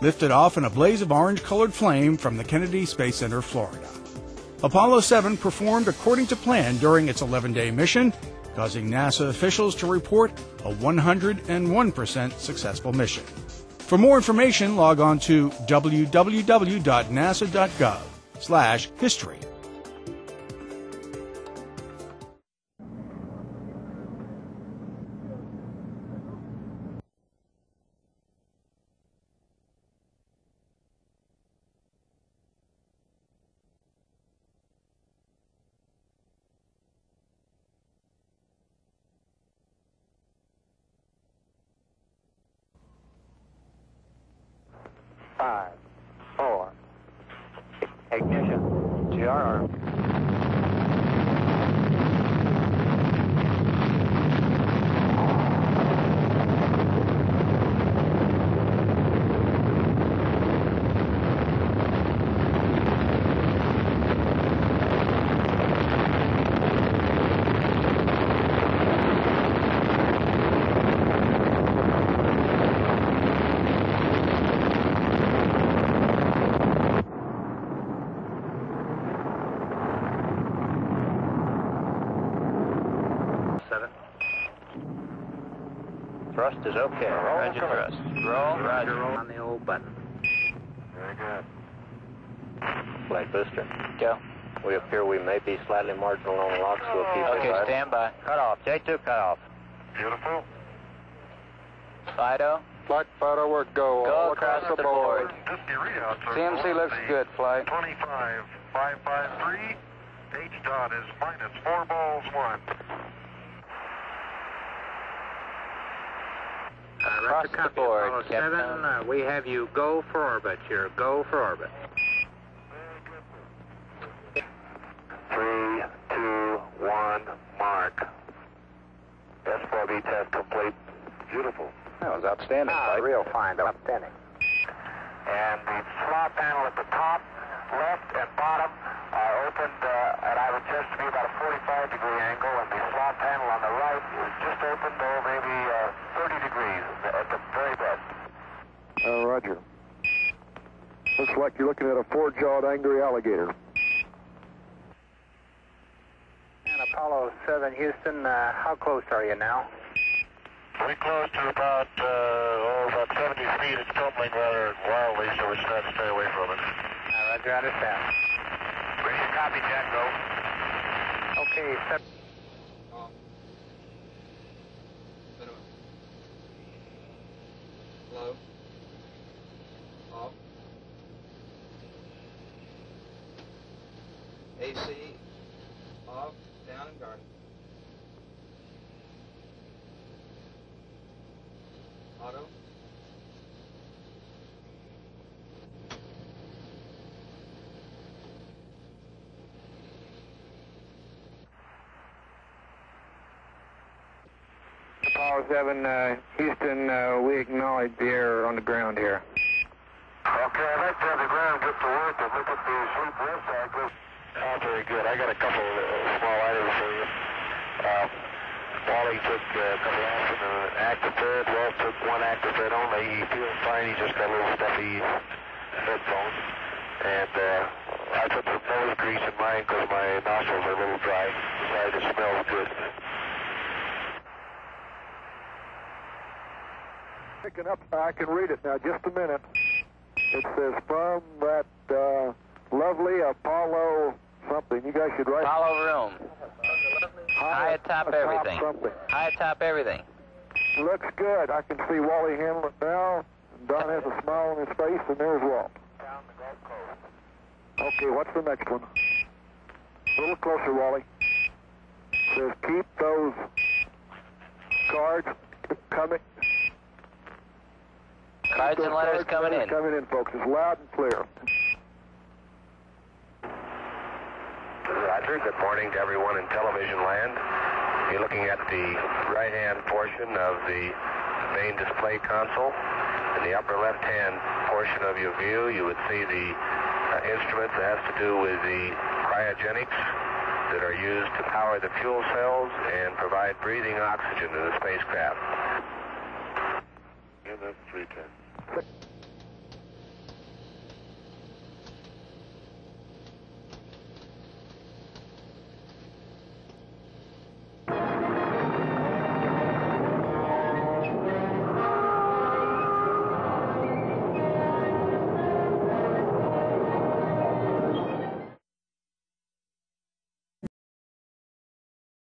lifted off in a blaze of orange colored flame from the Kennedy Space Center, Florida. Apollo 7 performed according to plan during its 11 day mission, causing NASA officials to report a 101% successful mission. For more information, log on to www.nasa.gov/history. five, four, ignition, GRR. Thrust is okay. Roger thrust. Roll. Roger. Roll on the old button. Very good. Flight booster. Go. We appear we may be slightly marginal on LOX. We'll keep Okay, it. stand by. Cut off. J2 cut off. Beautiful. Fido, Flight photo work go. Go all across the board. Just the readouts are CMC looks good, flight. 25, 553. H dot is minus four balls one. Across Roger, the copy. board, Apollo Captain. 7, uh, we have you go for orbit. You're go for orbit. Three, two, one, mark. S4B test complete. Beautiful. That was outstanding, Ah, flight. Real fine, outstanding. And the SLA panel at the top, left, and bottom are opened uh, at I would just be about a 45 degree angle, and the SLA panel on the right is just opened, oh, maybe uh, 30 degrees at the very best. Uh, roger. Looks like you're looking at a four-jawed angry alligator. And Apollo 7, Houston, uh, how close are you now? We're close to about, uh, oh, about 70 feet. It's tumbling rather wildly, so we're trying to stay away from it. Uh, roger, understand. Ready to copy, Jack, go. Okay, set. Low. AC. Off. Down and guard. Auto. Apollo 7, uh, Houston, uh, we acknowledge the error on the ground here. Okay, I'd like to have the ground get to work and look at the sleep rest cycle. Oh, very good. I got a couple uh, small items for you. Uh, Wally took uh, a couple ounces Actifed. Walt took one Actifed only. He feels fine. He just got a little stuffy headphones. And uh, I put some nose grease in mine because my nostrils are a little dry. Besides, it smells good. Picking up, I can read it now, just a minute. It says from that uh, lovely Apollo something. You guys should write room. High atop everything. something. High atop everything. Looks good. I can see Wally Hamlet now. Donn has a smile on his face, and there's Walt. Okay, what's the next one? A little closer, Wally. Says keep those cards coming. Cards and letters cards coming in. Coming in, folks. It's loud and clear. Roger. Good morning to everyone in television land. You're looking at the right-hand portion of the main display console. In the upper left-hand portion of your view, you would see the uh, instrument that has to do with the cryogenics that are used to power the fuel cells and provide breathing oxygen to the spacecraft. And that's 310.